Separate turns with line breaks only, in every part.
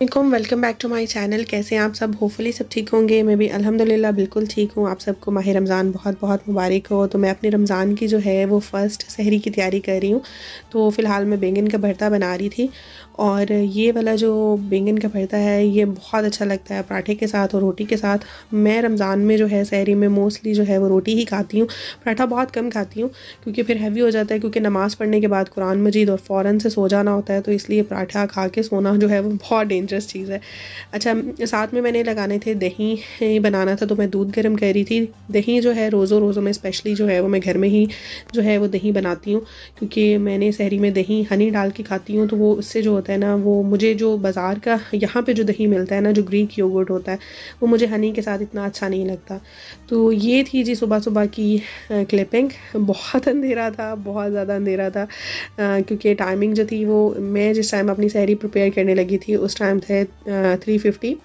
वालेकुम welcome back to my channel कैसे हैं आप सब? होपफुली सब ठीक होंगे। मैं भी अल्हम्दुलिल्लाह बिल्कुल ठीक हूँ। आप सबको माह रमज़ान बहुत बहुत मुबारक हो। तो मैं अपने रमज़ान की जो है, वो फ़र्स्ट सहरी की तैयारी कर रही हूँ। तो फ़िलहाल मैं बैंगन का भरता बना रही थी। और ये वाला जो बैंगन का भरता है, ये बहुत अच्छा लगता है पराठे के साथ और रोटी के साथ। मैं रमज़ान में जो है सहरी में मोस्टली जो है, वो रोटी ही खाती हूँ। पराठा बहुत कम खाती हूँ, क्योंकि फिर हैवी हो जाता है, क्योंकि नमाज़ पढ़ने के बाद कुरान मजीद और फ़ौरन से सो जाना होता है। तो इसलिए पराठा खा के सोना जो है, वो बहुत डेंजरस चीज़ है। अच्छा साथ में मैंने लगाने थे दही बनाना था तो मैं दूध गर्म कर रही थी। दही जो है, रोज़ों रोज़ों में स्पेशली जो है, वो मैं घर में ही जो है, वो दही बनाती हूँ। क्योंकि मैंने सहरी में दही हनी डाल के खाती हूँ तो वो उससे जो होता है ना, वो मुझे जो बाज़ार का, यहाँ पे जो दही मिलता है ना, जो ग्रीक योगर्ट होता है, वो मुझे हनी के साथ इतना अच्छा नहीं लगता। तो ये थी जी सुबह सुबह की क्लिपिंग बहुत अंधेरा था, बहुत ज़्यादा अंधेरा था क्योंकि टाइमिंग जो थी वो, मैं जिस टाइम अपनी सहरी प्रिपेयर करने लगी थी, उस टाइम थे थ्री फिफ्टी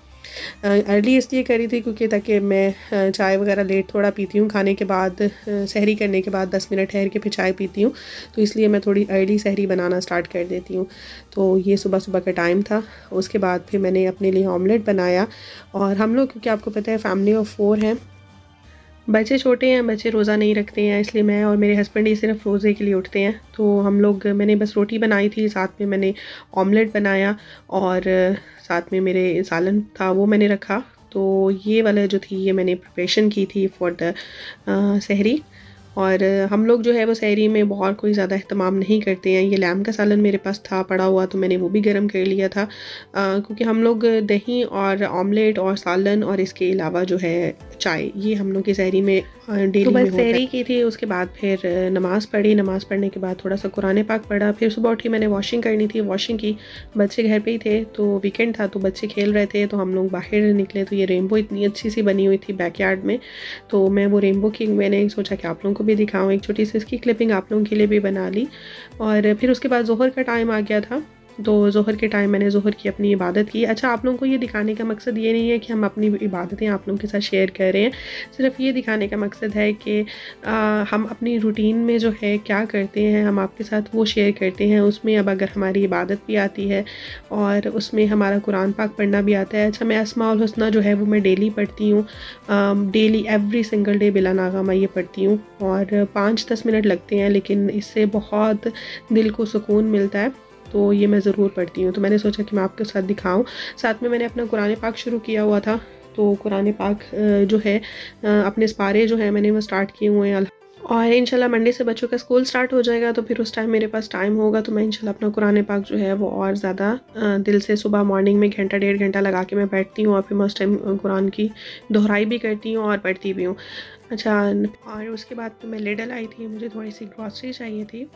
अर्ली इसलिए करी थी क्योंकि ताकि मैं चाय वगैरह लेट थोड़ा पीती हूँ खाने के बाद अ, सहरी करने के बाद दस मिनट ठहर के फिर चाय पीती हूँ। तो इसलिए मैं थोड़ी अर्ली सहरी बनाना स्टार्ट कर देती हूँ। तो ये सुबह सुबह का टाइम था। उसके बाद फिर मैंने अपने लिए ऑमलेट बनाया। और हम लोग क्योंकि आपको पता है फैमिली ऑफ़ फोर हैं बच्चे छोटे हैं, बच्चे रोज़ा नहीं रखते हैं, इसलिए मैं और मेरे हस्बैंड ही सिर्फ़ रोज़े के लिए उठते हैं। तो हम लोग, मैंने बस रोटी बनाई थी, साथ में मैंने ऑमलेट बनाया और साथ में मेरे सालन था, वो मैंने रखा। तो ये वाला जो थी, ये मैंने प्रिपरेशन की थी फॉर द सहरी और हम लोग जो है वो सहरी में बहुत कोई ज़्यादा अहतमाम नहीं करते हैं। ये लैम का सालन मेरे पास था पड़ा हुआ तो मैंने वो भी गर्म कर लिया था। क्योंकि हम लोग दही और ऑमलेट और सालन और इसके अलावा जो है चाय ये हम लोग की सहरी में डेली तो बस सहरी की थी उसके बाद फिर नमाज़ पढ़ी। नमाज़ पढ़ने के बाद थोड़ा सा कुरान पाक पढ़ा। फिर सुबह उठी मैंने वॉशिंग करनी थी। वॉशिंग की बच्चे घर पे ही थे तो वीकेंड था तो बच्चे खेल रहे थे तो हम लोग बाहर निकले तो ये रेनबो इतनी अच्छी सी बनी हुई थी बैकयार्ड में। तो मैं वो रेनबो की मैंने सोचा कि आप लोगों को भी दिखाऊँ। एक छोटी सी इसकी क्लिपिंग आप लोगों के लिए भी बना ली। और फिर उसके बाद जोहर का टाइम आ गया था। तो जोहर के टाइम मैंने जोहर की अपनी इबादत की। अच्छा आप लोगों को ये दिखाने का मकसद ये नहीं है कि हम अपनी इबादतें आप लोगों के साथ शेयर कर रहे हैं। सिर्फ़ ये दिखाने का मकसद है कि आ, हम अपनी रूटीन में जो है क्या करते हैं हम आपके साथ वो शेयर करते हैं। उसमें अब अगर हमारी इबादत भी आती है और उसमें हमारा कुरान पाक पढ़ना भी आता है। अच्छा मैं असमाउल हसना जो है वो मैं डेली पढ़ती हूँ। डेली एवरी सिंगल डे बिला नागा मैं ये पढ़ती हूँ और पाँच दस मिनट लगते हैं लेकिन इससे बहुत दिल को सुकून मिलता है। तो ये मैं ज़रूर पढ़ती हूँ। तो मैंने सोचा कि मैं आपके साथ दिखाऊँ। साथ में मैंने अपना कुरान पाक शुरू किया हुआ था। तो कुरान पाक जो है अपने स्पारे जो है, मैंने वो स्टार्ट किए हुए हैं और इंशाल्लाह मंडे से बच्चों का स्कूल स्टार्ट हो जाएगा तो फिर उस टाइम मेरे पास टाइम होगा तो मैं इंशाल्लाह अपना कुरान पाक जो है, वो और ज़्यादा दिल से सुबह मॉर्निंग में घंटा, डेढ़ घंटा लगा के मैं बैठती हूँ, और फिर मैं उस टाइम कुरान की दोहराई भी करती हूँ और पढ़ती भी हूँ। अच्छा और उसके बाद तो मैं लेडल आई थी, मुझे थोड़ी सी ग्रॉसरी चाहिए थी।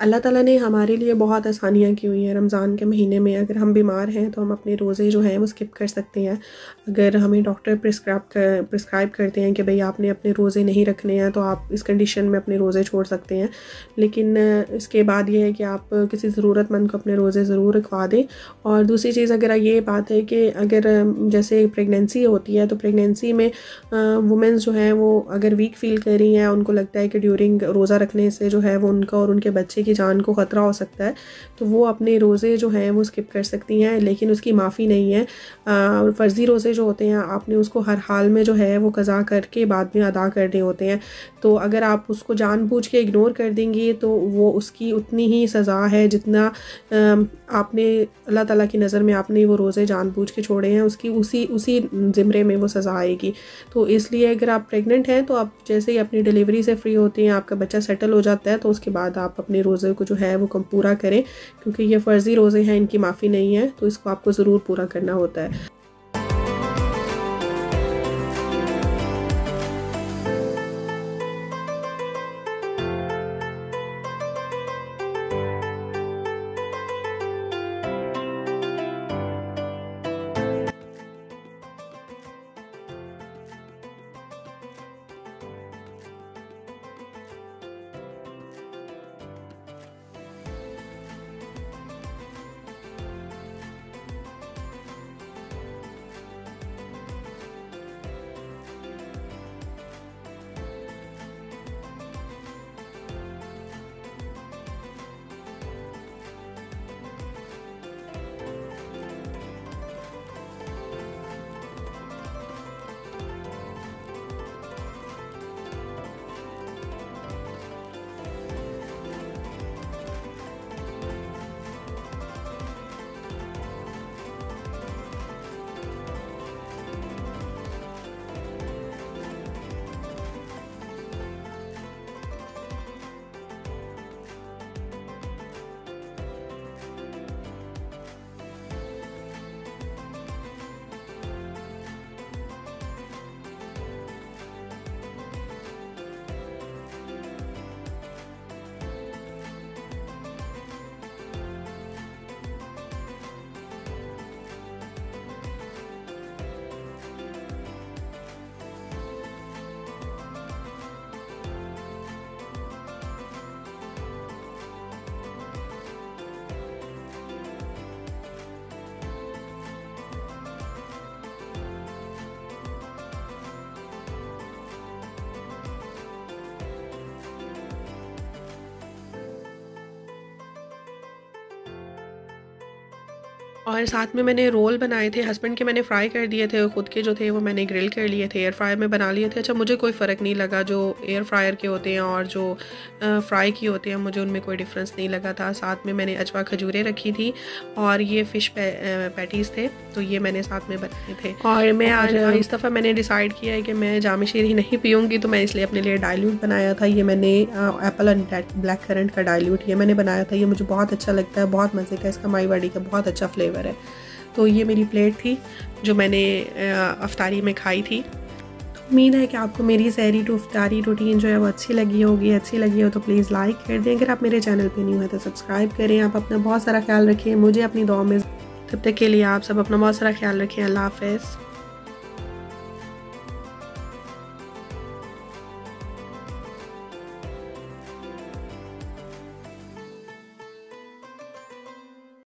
अल्लाह ताला ने हमारे लिए बहुत आसानियाँ की हुई हैं रमज़ान के महीने में। अगर हम बीमार हैं तो हम अपने रोज़े जो हैं वो स्किप कर सकते हैं। अगर हमें डॉक्टर प्रिस्क्राइब कर, प्रिस्क्राइब करते हैं कि भाई आपने अपने रोज़े नहीं रखने हैं तो आप इस कंडीशन में अपने रोज़े छोड़ सकते हैं। लेकिन इसके बाद ये है कि आप किसी ज़रूरतमंद को अपने रोज़े ज़रूर रखवा दें। और दूसरी चीज़ अगर ये बात है कि अगर जैसे प्रेगनेंसी होती है तो प्रेगनेंसी में वुमेंस जो हैं वो अगर वीक फील कर रही हैं, उनको लगता है कि ड्यूरिंग रोज़ा रखने से जो है वो उनका और उनके बच्चे की जान को ख़तरा हो सकता है तो वो अपने रोज़े जो हैं वो स्किप कर सकती हैं, लेकिन उसकी माफ़ी नहीं है। फ़र्ज़ी रोज़े जो होते हैं, आपने उसको हर हाल में जो है वो कज़ा करके बाद में अदा करने होते हैं। तो अगर आप उसको जानबूझ के इग्नोर कर देंगी तो वो उसकी उतनी ही सज़ा है जितना आपने, अल्लाह ताला की नज़र में आपने वो रोज़े जानबूझ के छोड़े हैं, उसकी उसी उसी ज़िमरे में वो सज़ा आएगी। तो इसलिए अगर आप प्रेग्नेंट हैं तो आप जैसे ही अपनी डिलीवरी से फ्री होती हैं, आपका बच्चा सेटल हो जाता है तो उसके बाद आप अपने रोज़े को जो है वो कम पूरा करें, क्योंकि ये फ़र्ज़ी रोज़े हैं, इनकी माफ़ी नहीं है तो इसको आपको ज़रूर पूरा करना होता है। और साथ में मैंने रोल बनाए थे हस्बैंड के मैंने फ्राई कर दिए थे ख़ुद के जो थे वो मैंने ग्रिल कर लिए थे एयर फ्रायर में बना लिए थे। अच्छा मुझे कोई फ़र्क नहीं लगा जो एयर फ्रायर के होते हैं और जो फ्राई की होते हैं मुझे उनमें कोई डिफरेंस नहीं लगा था। साथ में मैंने अजवा खजूरें रखी थी और ये फ़िश पैटीज़ थे तो ये मैंने साथ में बनाए थे। और मैं आज इस दफ़ा मैंने डिसाइड किया है कि मैं जाम शीर ही नहीं पीऊँगी तो मैं इसलिए अपने लिए डायल्यूट बनाया था। ये मैंने एप्पल एंड ब्लैक करंट का डायल्यूट ये मैंने बनाया था। ये मुझे बहुत अच्छा लगता है बहुत मज़े का इसका माई वाड़ी का बहुत अच्छा फ्लेवर फ्लेवर है तो ये मेरी प्लेट थी, जो मैंने अफतारी में खाई थी। उम्मीद है कि आपको मेरी सहरी टू, अफतारी रूटीन जो है वो अच्छी लगी होगी। अच्छी लगी हो तो प्लीज़ लाइक कर दें। अगर आप मेरे चैनल पे नहीं हुए तो सब्सक्राइब करें। आप अपना बहुत सारा ख्याल रखें। मुझे अपनी दुआ में तब तक के लिए आप सब अपना बहुत सारा ख्याल रखें। अल्लाह हाफ़